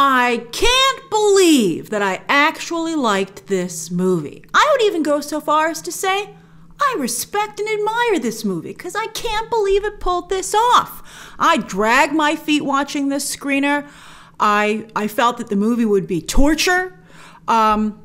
I can't believe that I actually liked this movie. I would even go so far as to say I respect and admire this movie because I can't believe it pulled this off. I dragged my feet watching this screener. I I felt that the movie would be torture. Um,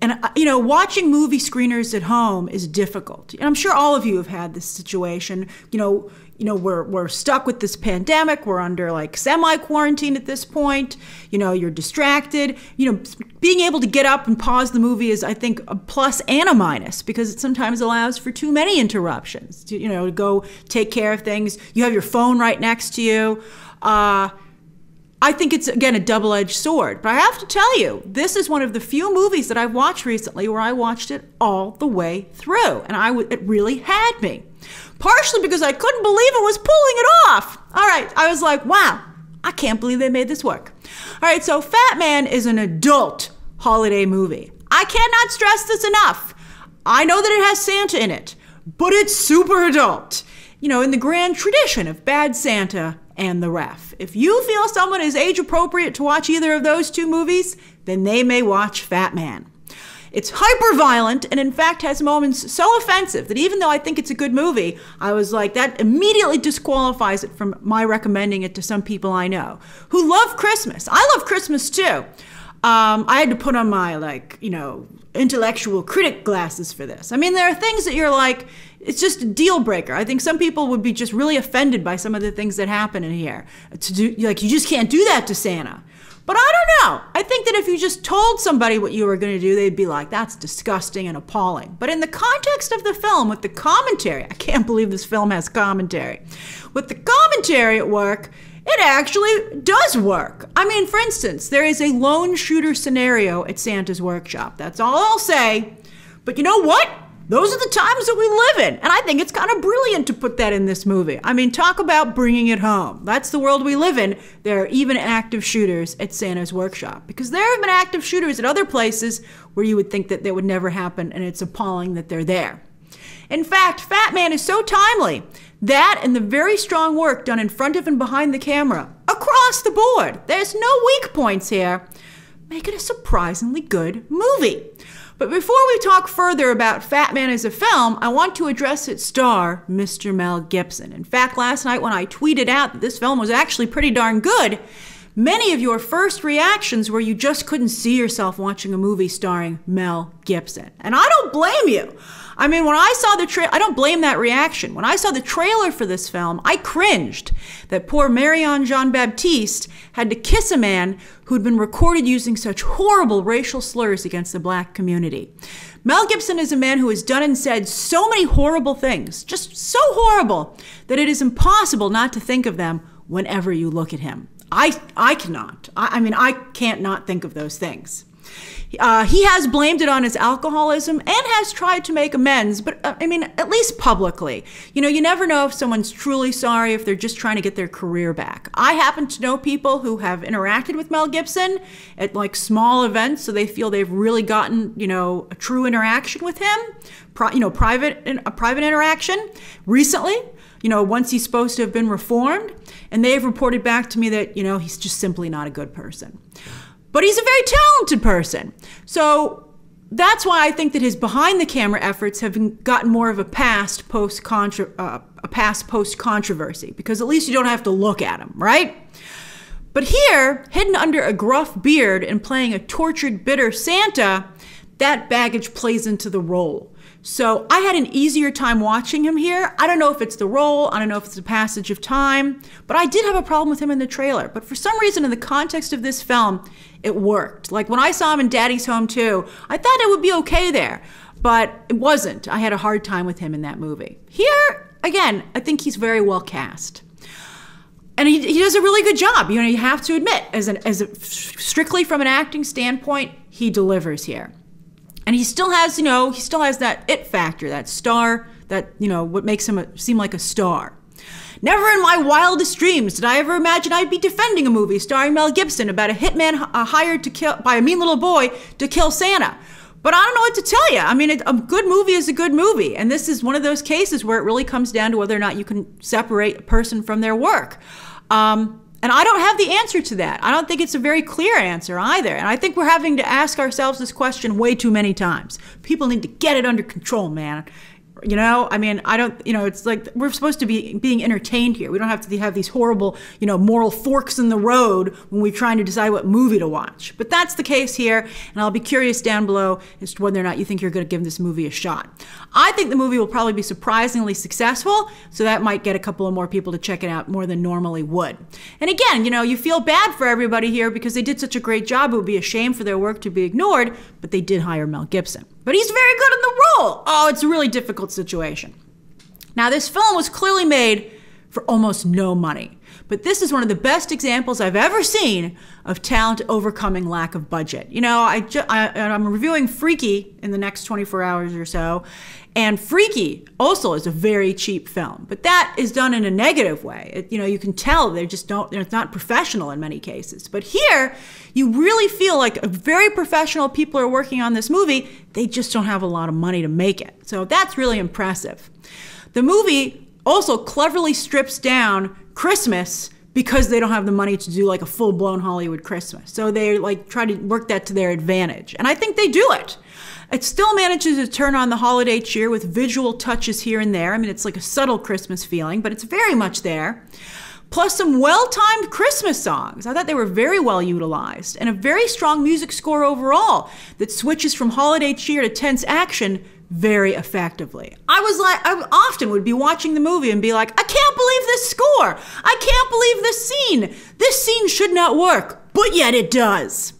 and uh, you know, watching movie screeners at home is difficult. And I'm sure all of you have had this situation. You know, you know, we're we're stuck with this pandemic. We're under like semi quarantine at this point. You know, you're distracted. You know, being able to get up and pause the movie is, I think, a plus and a minus because it sometimes allows for too many interruptions. To, you know, to go take care of things. You have your phone right next to you. Uh, I think it's again a double-edged sword. But I have to tell you, this is one of the few movies that I've watched recently where I watched it all the way through, and I w- it really had me. Partially because I couldn't believe it was pulling it off. All right, I was like, wow, I can't believe they made this work. All right, so Fatman is an adult holiday movie. I cannot stress this enough. I know that it has Santa in it, but it's super adult. You know, in the grand tradition of Bad Santa and The Ref. If you feel someone is age appropriate to watch either of those two movies, then they may watch Fatman. It's hyper violent and, in fact, has moments so offensive that even though I think it's a good movie, I was like, that immediately disqualifies it from my recommending it to some people I know who love Christmas. I love Christmas too. Um, I had to put on my, like, you know, intellectual critic glasses for this. I mean, there are things that you're like, it's just a deal breaker. I think some people would be just really offended by some of the things that happen in here. To do like you just can't do that to Santa. But I don't know. I think that if you just told somebody what you were going to do, they'd be like, that's disgusting and appalling. But in the context of the film, with the commentary, I can't believe this film has commentary. With the commentary at work, it actually does work. I mean, for instance, there is a lone shooter scenario at Santa's workshop. That's all I'll say. But you know what? Those are the times that we live in. And I think it's kind of brilliant to put that in this movie. I mean, talk about bringing it home. That's the world we live in. There are even active shooters at Santa's workshop because there have been active shooters at other places where you would think that they would never happen, and it's appalling that they're there. In fact, Fatman is so timely. That and the very strong work done in front of and behind the camera, across the board, there's no weak points here, make it a surprisingly good movie. But before we talk further about Fatman as a film, I want to address its star, Mr. Mel Gibson. In fact, last night when I tweeted out that this film was actually pretty darn good, many of your first reactions were you just couldn't see yourself watching a movie starring Mel Gibson. And I don't blame you. I mean, when I saw the trailer, I don't blame that reaction. When I saw the trailer for this film, I cringed that poor Marianne Jean-Baptiste had to kiss a man who'd been recorded using such horrible racial slurs against the black community. Mel Gibson is a man who has done and said so many horrible things, just so horrible, that it is impossible not to think of them whenever you look at him. I, I cannot. I, I mean, I can't not think of those things. Uh, he has blamed it on his alcoholism and has tried to make amends, but uh, I mean, at least publicly. You know, you never know if someone's truly sorry if they're just trying to get their career back. I happen to know people who have interacted with Mel Gibson at like small events, so they feel they've really gotten, you know, a true interaction with him, Pri- you know, private a private interaction recently you know, once he's supposed to have been reformed, and they have reported back to me that, you know, he's just simply not a good person. But he's a very talented person. So that's why I think that his behind the camera efforts have gotten more of a past post uh, a past post controversy because at least you don't have to look at him, right? But here, hidden under a gruff beard and playing a tortured, bitter Santa, that baggage plays into the role. So I had an easier time watching him here. I don't know if it's the role, I don't know if it's the passage of time, but I did have a problem with him in the trailer. But for some reason, in the context of this film, it worked. Like when I saw him in Daddy's Home 2, I thought it would be okay there, but it wasn't. I had a hard time with him in that movie. Here, again, I think he's very well cast. And he, he does a really good job. You know, you have to admit, as an as a, strictly from an acting standpoint, he delivers here. And he still has, you know, he still has that it factor, that star, that, you know, what makes him a, seem like a star. Never in my wildest dreams did I ever imagine I'd be defending a movie starring Mel Gibson about a hitman hired to kill by a mean little boy to kill Santa. But I don't know what to tell you. I mean, it, a good movie is a good movie, and this is one of those cases where it really comes down to whether or not you can separate a person from their work. Um, And I don't have the answer to that. I don't think it's a very clear answer either. And I think we're having to ask ourselves this question way too many times. People need to get it under control, man. You know, I mean, I don't, you know, it's like we're supposed to be being entertained here. We don't have to have these horrible, you know, moral forks in the road when we're trying to decide what movie to watch. But that's the case here, and I'll be curious down below as to whether or not you think you're going to give this movie a shot. I think the movie will probably be surprisingly successful, so that might get a couple of more people to check it out more than normally would. And again, you know, you feel bad for everybody here because they did such a great job. It would be a shame for their work to be ignored, but they did hire Mel Gibson. But he's very good in the role. Oh, it's a really difficult situation. Now, this film was clearly made for almost no money. But this is one of the best examples I've ever seen of talent overcoming lack of budget. You know, I, ju- I am reviewing Freaky in the next 24 hours or so, and Freaky also is a very cheap film, but that is done in a negative way. It, you know, you can tell they just don't, they're not professional in many cases. But here, you really feel like very professional people are working on this movie. They just don't have a lot of money to make it. So that's really impressive. The movie also cleverly strips down Christmas because they don't have the money to do like a full blown Hollywood Christmas. So they like try to work that to their advantage. And I think they do it. It still manages to turn on the holiday cheer with visual touches here and there. I mean, it's like a subtle Christmas feeling, but it's very much there. Plus, some well timed Christmas songs. I thought they were very well utilized, and a very strong music score overall that switches from holiday cheer to tense action very effectively. I was like, I often would be watching the movie and be like, I can't believe this score. I can't believe this scene. This scene should not work, but yet it does.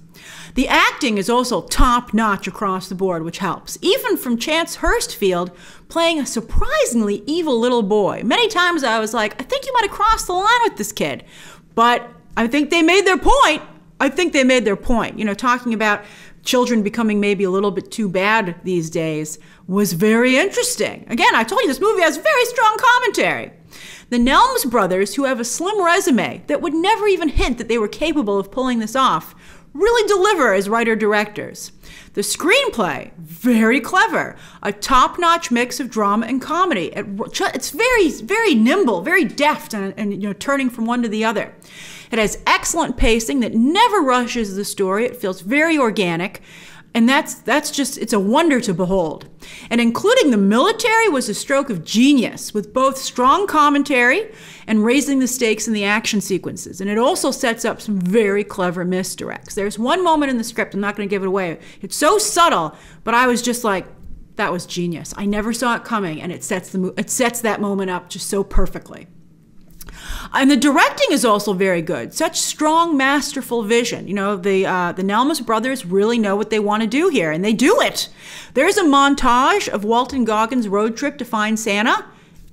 The acting is also top notch across the board, which helps. Even from Chance Hurstfield playing a surprisingly evil little boy. Many times I was like, I think you might have crossed the line with this kid. But I think they made their point. I think they made their point. You know, talking about children becoming maybe a little bit too bad these days was very interesting. Again, I told you this movie has very strong commentary. The Nelms brothers, who have a slim resume that would never even hint that they were capable of pulling this off, really deliver as writer directors. The screenplay, very clever, a top notch mix of drama and comedy. It's very, very nimble, very deft, and, and you know, turning from one to the other. It has excellent pacing that never rushes the story. It feels very organic. And that's that's just it's a wonder to behold. And including the military was a stroke of genius with both strong commentary and raising the stakes in the action sequences. And it also sets up some very clever misdirects. There's one moment in the script, I'm not going to give it away. It's so subtle, but I was just like that was genius. I never saw it coming and it sets the it sets that moment up just so perfectly. And the directing is also very good. Such strong, masterful vision. You know, the uh, the Nelms brothers really know what they want to do here, and they do it. There's a montage of Walton Goggins' road trip to find Santa.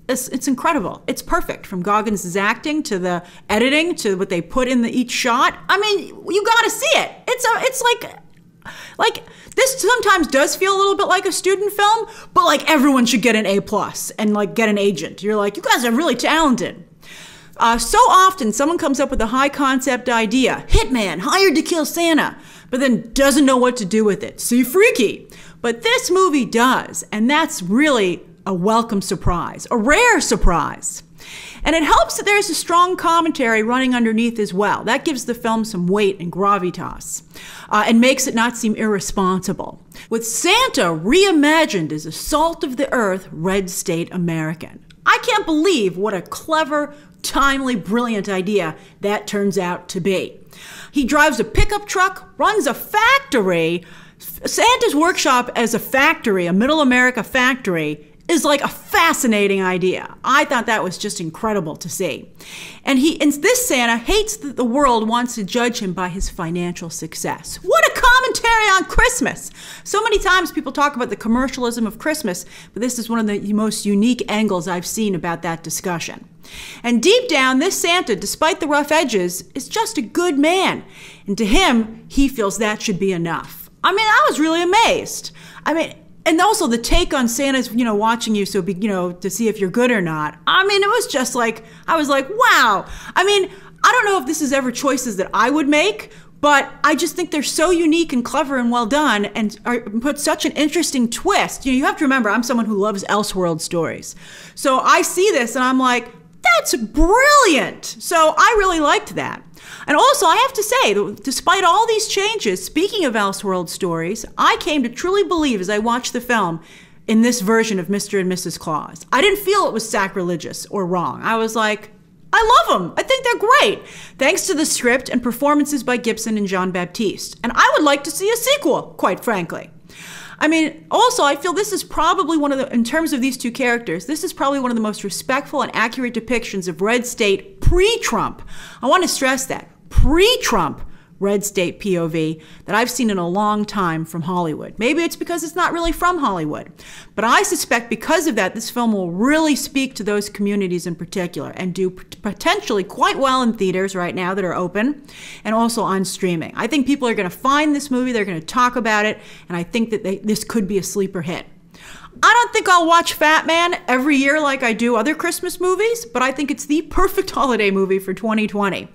It's, it's incredible. It's perfect from Goggins' acting to the editing to what they put in the, each shot. I mean, you got to see it. It's a, it's like like this sometimes does feel a little bit like a student film, but like everyone should get an A plus and like get an agent. You're like, you guys are really talented. Uh, so often, someone comes up with a high concept idea hitman, hired to kill Santa, but then doesn't know what to do with it. See, freaky. But this movie does, and that's really a welcome surprise, a rare surprise. And it helps that there's a strong commentary running underneath as well. That gives the film some weight and gravitas uh, and makes it not seem irresponsible. With Santa reimagined as a salt of the earth red state American. I can't believe what a clever, timely, brilliant idea that turns out to be. He drives a pickup truck, runs a factory. Santa's workshop as a factory, a middle America factory, is like a fascinating idea. I thought that was just incredible to see. And he and this Santa hates that the world wants to judge him by his financial success. What a commentary on Christmas. So many times people talk about the commercialism of Christmas, but this is one of the most unique angles I've seen about that discussion. And deep down, this Santa, despite the rough edges, is just a good man. And to him, he feels that should be enough. I mean, I was really amazed. I mean, and also the take on Santa's, you know, watching you so be, you know, to see if you're good or not. I mean, it was just like I was like, wow. I mean, I don't know if this is ever choices that I would make, but I just think they're so unique and clever and well done and are, put such an interesting twist. You know, you have to remember I'm someone who loves Elseworld stories. So I see this and I'm like, That's brilliant. So I really liked that. And also, I have to say, despite all these changes, speaking of Elseworld stories, I came to truly believe as I watched the film in this version of Mr. and Mrs. Claus. I didn't feel it was sacrilegious or wrong. I was like, I love them. I think they're great. Thanks to the script and performances by Gibson and Jean-Baptiste. And I would like to see a sequel, quite frankly. I mean, also, I feel this is probably one of the, in terms of these two characters, this is probably one of the most respectful and accurate depictions of Red State pre Trump. I want to stress that pre Trump red state POV that I've seen in a long time from Hollywood. Maybe it's because it's not really from Hollywood, but I suspect because of that, this film will really speak to those communities in particular and do potentially quite well in theaters right now that are open and also on streaming. I think people are going to find this movie, they're going to talk about it, and I think that they, this could be a sleeper hit. I don't think I'll watch Fatman every year like I do other Christmas movies, but I think it's the perfect holiday movie for 2020.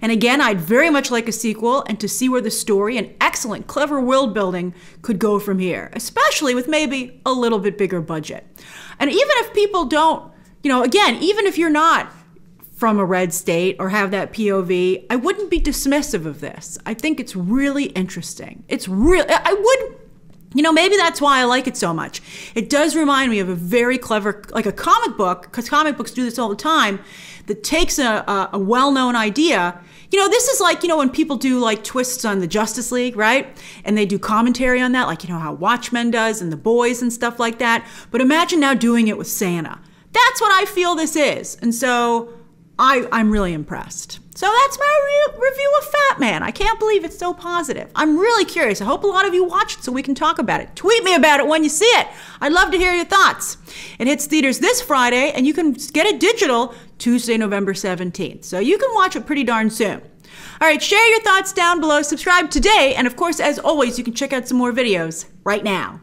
And again, I'd very much like a sequel and to see where the story and excellent, clever world building could go from here, especially with maybe a little bit bigger budget. And even if people don't, you know, again, even if you're not from a red state or have that POV, I wouldn't be dismissive of this. I think it's really interesting. It's real. I would you know, maybe that's why I like it so much. It does remind me of a very clever, like a comic book, because comic books do this all the time, that takes a, a, a well known idea. You know, this is like, you know, when people do like twists on the Justice League, right? And they do commentary on that, like, you know, how Watchmen does and The Boys and stuff like that. But imagine now doing it with Santa. That's what I feel this is. And so I, I'm really impressed. So that's my re- review of Fatman. I can't believe it's so positive. I'm really curious. I hope a lot of you watched so we can talk about it. Tweet me about it when you see it. I'd love to hear your thoughts. It hits theaters this Friday, and you can get it digital Tuesday, November 17th. So you can watch it pretty darn soon. All right, share your thoughts down below, subscribe today, and of course, as always, you can check out some more videos right now.